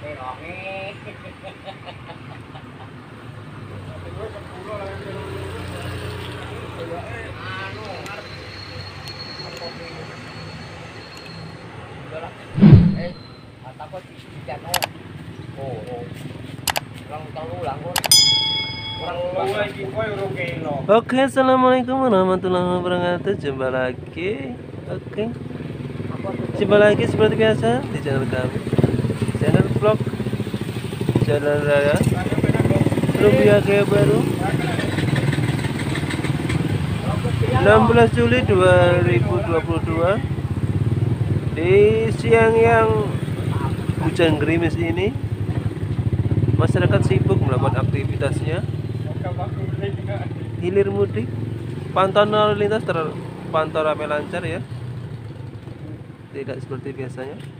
Oke, assalamualaikum warahmatullahi wabarakatuh. Jumpa lagi. Oke, jumpa lagi seperti biasa di channel kami, vlog, channel raya, Rubia kayak baru. 16 Juli 2022 di siang yang hujan gerimis ini masyarakat sibuk melakukan aktivitasnya. Hilir mudik pantauan lalu lintas terpantau ramai lancar ya. Tidak seperti biasanya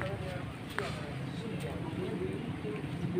ke, Pak Imam mana arah pocok Pak? Nah, ini anak saya juga ini. Tahu kan? Orang tua boleh cedak kan rumah motor sawat ngono.